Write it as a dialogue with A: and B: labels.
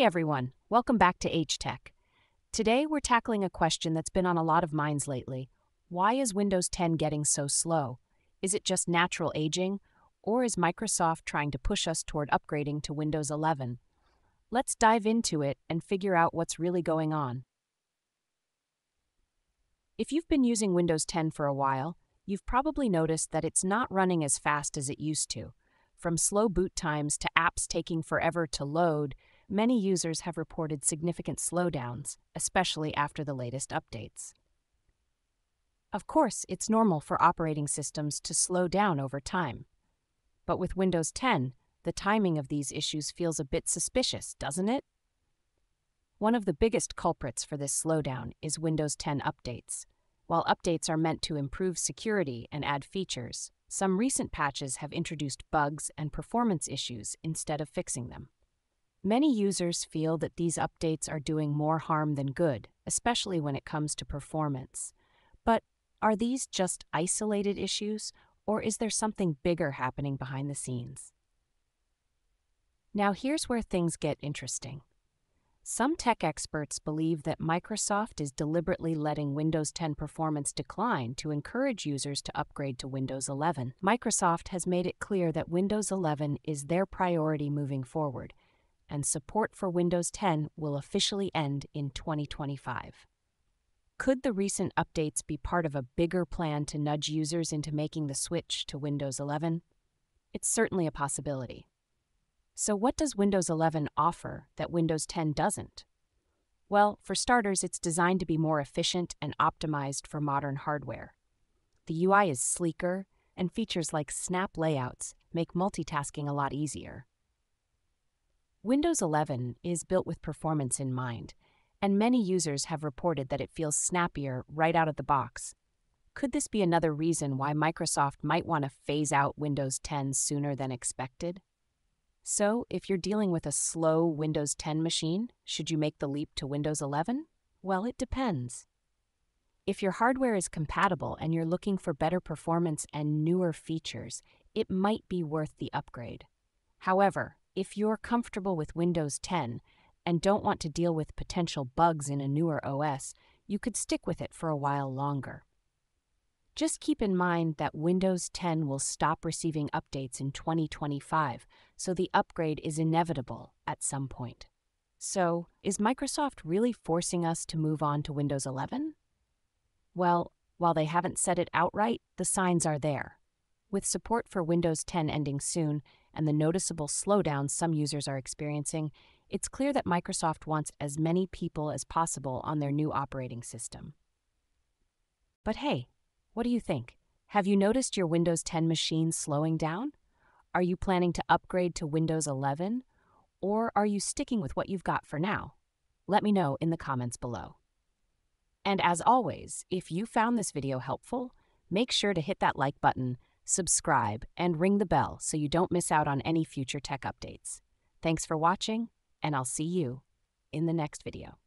A: Hey everyone, welcome back to H Tech. Today we're tackling a question that's been on a lot of minds lately. Why is Windows 10 getting so slow? Is it just natural aging, or is Microsoft trying to push us toward upgrading to Windows 11? Let's dive into it and figure out what's really going on. If you've been using Windows 10 for a while, you've probably noticed that it's not running as fast as it used to. From slow boot times to apps taking forever to load, many users have reported significant slowdowns, especially after the latest updates. Of course, it's normal for operating systems to slow down over time. But with Windows 10, the timing of these issues feels a bit suspicious, doesn't it? One of the biggest culprits for this slowdown is Windows 10 updates. While updates are meant to improve security and add features, some recent patches have introduced bugs and performance issues instead of fixing them. Many users feel that these updates are doing more harm than good, especially when it comes to performance. But are these just isolated issues, or is there something bigger happening behind the scenes? Now, here's where things get interesting. Some tech experts believe that Microsoft is deliberately letting Windows 10 performance decline to encourage users to upgrade to Windows 11. Microsoft has made it clear that Windows 11 is their priority moving forward, and support for Windows 10 will officially end in 2025. Could the recent updates be part of a bigger plan to nudge users into making the switch to Windows 11? It's certainly a possibility. So, what does Windows 11 offer that Windows 10 doesn't? Well, for starters, it's designed to be more efficient and optimized for modern hardware. The UI is sleeker, and features like snap layouts make multitasking a lot easier. Windows 11 is built with performance in mind, and many users have reported that it feels snappier right out of the box. Could this be another reason why Microsoft might want to phase out Windows 10 sooner than expected? So, if you're dealing with a slow Windows 10 machine, should you make the leap to Windows 11? Well, it depends. If your hardware is compatible and you're looking for better performance and newer features, it might be worth the upgrade. However, if you're comfortable with Windows 10 and don't want to deal with potential bugs in a newer OS, you could stick with it for a while longer. Just keep in mind that Windows 10 will stop receiving updates in 2025, so the upgrade is inevitable at some point. So, is Microsoft really forcing us to move on to Windows 11? Well, while they haven't said it outright, the signs are there. With support for Windows 10 ending soon, and the noticeable slowdown some users are experiencing, it's clear that Microsoft wants as many people as possible on their new operating system. But hey, what do you think? Have you noticed your Windows 10 machine slowing down? Are you planning to upgrade to Windows 11? Or are you sticking with what you've got for now? Let me know in the comments below. And as always, if you found this video helpful, make sure to hit that like button subscribe, and ring the bell so you don't miss out on any future tech updates. Thanks for watching, and I'll see you in the next video.